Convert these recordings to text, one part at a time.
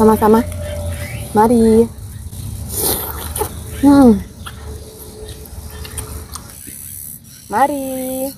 Sama-sama. Mari. Hmm. Mari.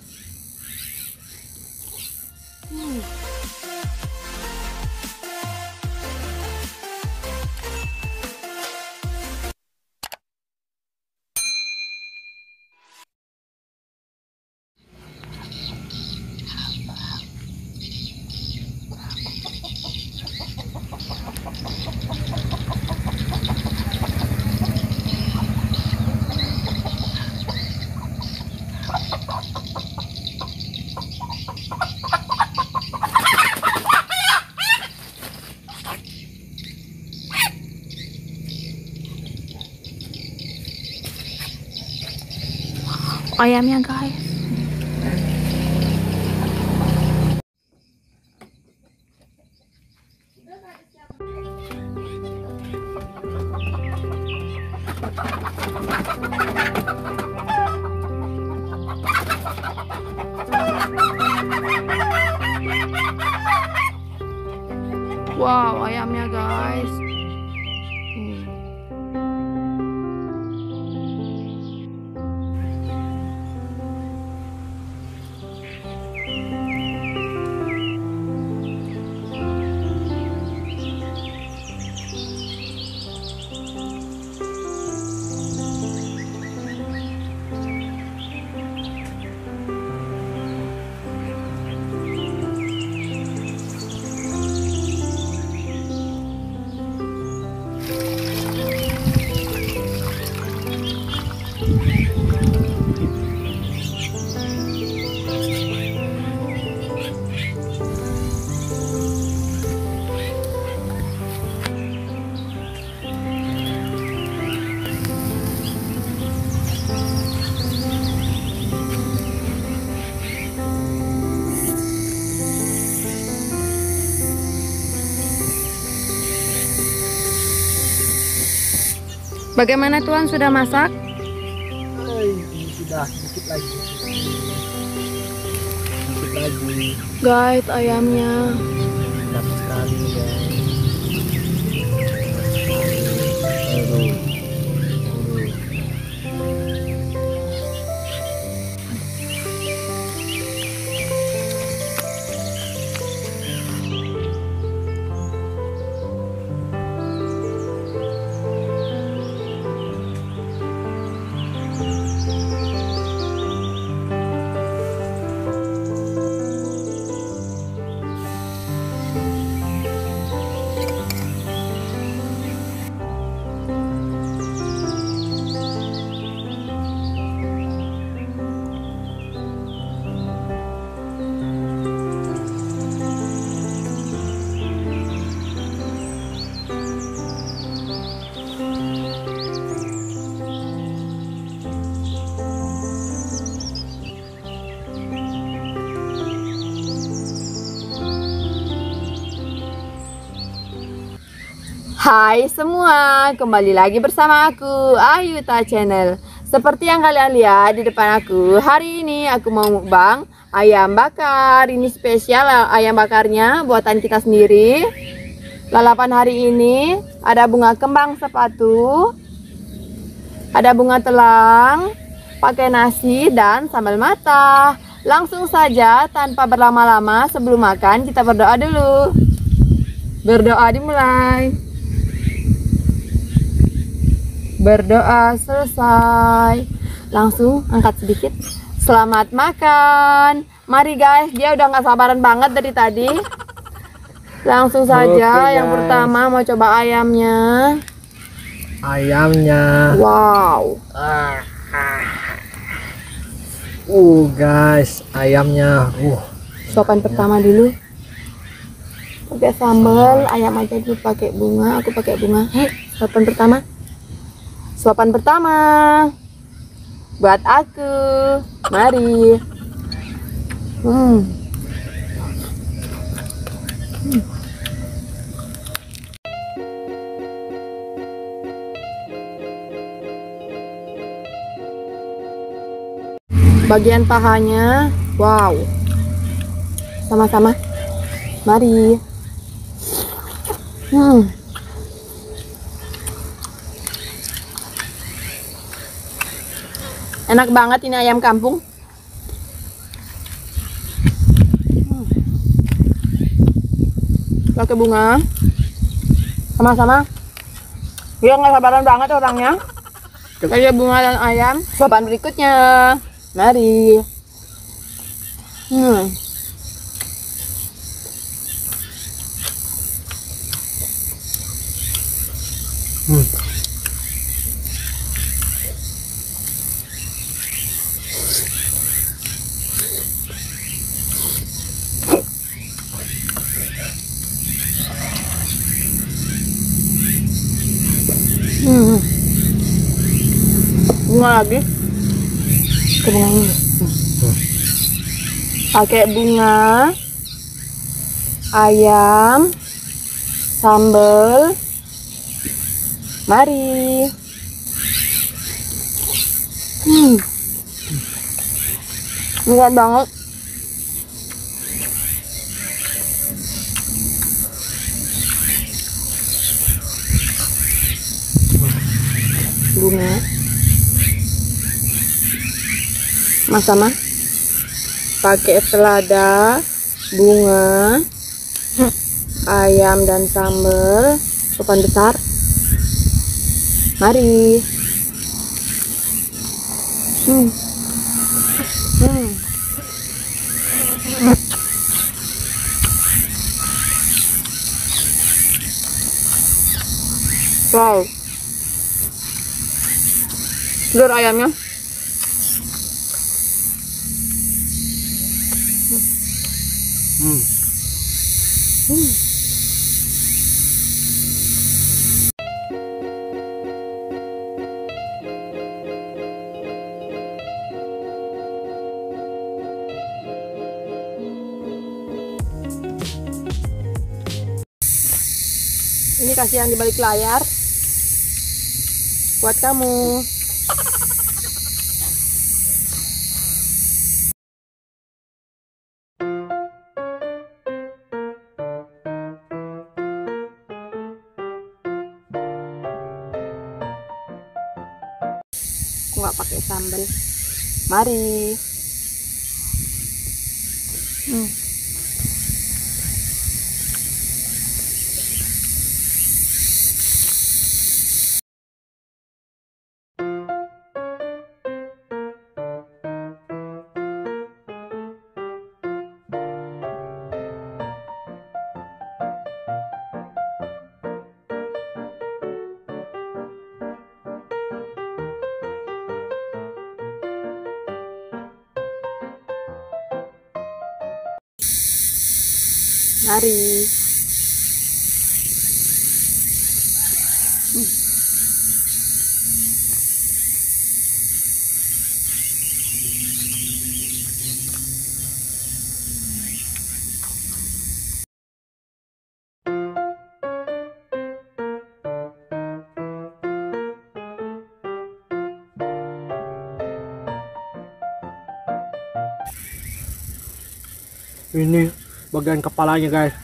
Ayamnya guys Wow, ayamnya guys. Bagaimana Tuan sudah masak? Sedikit lagi. Guys, ayamnya. Sedap sekali guys. Aduh. Hai semua, kembali lagi bersama aku Ayuta Channel. Seperti yang kalian lihat di depan aku, hari ini aku mau mukbang ayam bakar. Ini spesial ayam bakarnya buatan kita sendiri. Lalapan hari ini ada bunga kembang sepatu, ada bunga telang, pakai nasi dan sambal mata. Langsung saja tanpa berlama-lama sebelum makan kita berdoa dulu. Berdoa dimulai. Berdoa selesai. Langsung angkat sedikit. Selamat makan. Mari guys, dia udah nggak sabaran banget dari tadi. Langsung saja Oke, yang guys. pertama mau coba ayamnya. Ayamnya. Wow. Ah, ah. Uh guys, ayamnya. Uh. Suapan pertama dulu. Pakai sambal, ayam aja dulu pakai bunga, aku pakai bunga. Hei, suapan pertama. Suapan pertama. Buat aku. Mari. Hmm. Bagian pahanya, wow. Sama-sama. Mari. Hmm. Enak banget ini ayam kampung. Pakai bunga. Sama-sama. Dia nggak sabaran banget orangnya. Pakai bunga dan ayam. Sopan berikutnya. Mari. Hmm. Hmm. Bunga lagi. Ke bunga ini. Pakai bunga, ayam, sambal. Mari. Hmm. Enggak banget. bunga mas sama pakai selada bunga ayam dan sambal sopan besar. Mari. Hmm. Hmm. wow. Telur ayamnya Ini kasihan di balik layar. Buat kamu nggak pakai sambal mari hmm. Hmm. Ini bagian kepalanya guys.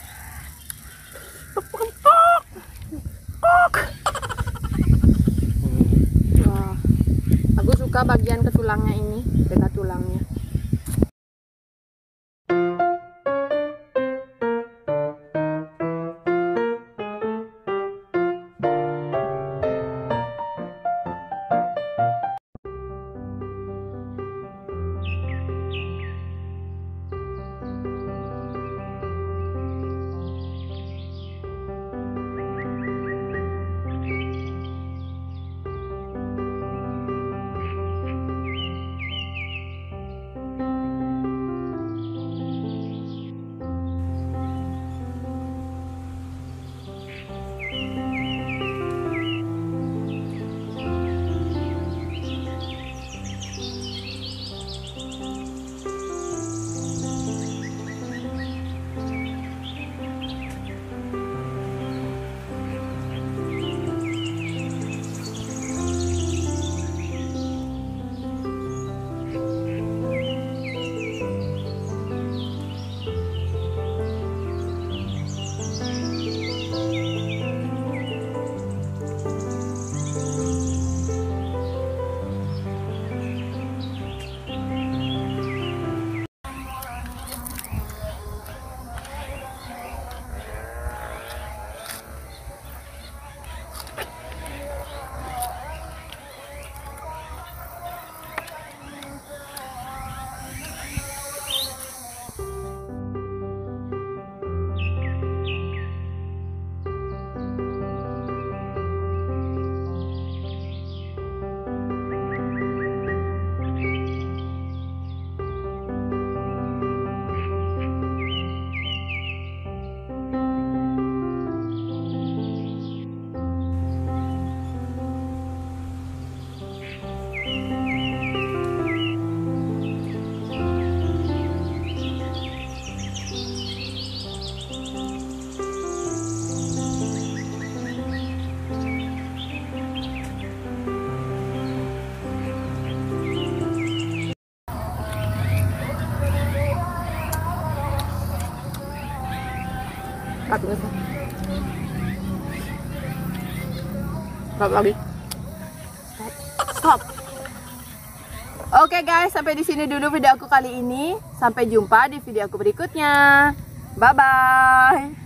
Stop, lagi. Stop. Oke guys, sampai di sini dulu video aku kali ini. Sampai jumpa di video aku berikutnya. Bye bye.